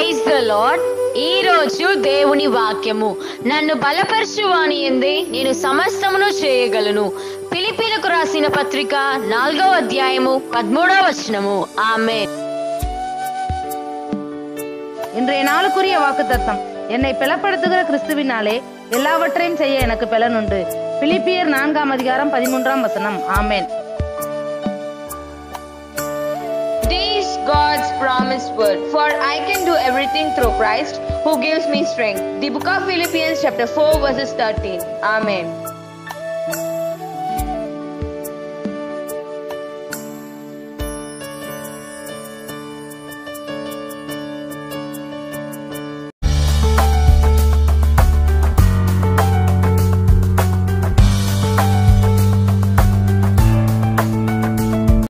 Praise the lord ఈ రోజు దేవుని వాక్యము నన్ను బలపరచువాని ఎందే నేను సమస్తమును చేయగలను పిలిపిలకు రాసిన పత్రిక నాలుగవ అధ్యాయము పదమూడవ వచనము ఆమె இன்றைய நாளுக்குரிய வாக்குத்தத்தம் என்னை பிளப்படுத்துகிற கிறிஸ்துவினாலே எல்லாவற்றையும் செய்ய எனக்கு பலனுண்டு பிலிப்பியர் நான்காம் அதிகாரம் பதிமூன்றாம் வசனம் ஆமென் Promised word. For I can do everything through Christ who gives me strength. The book of Philippians, chapter 4, verses 13. Amen.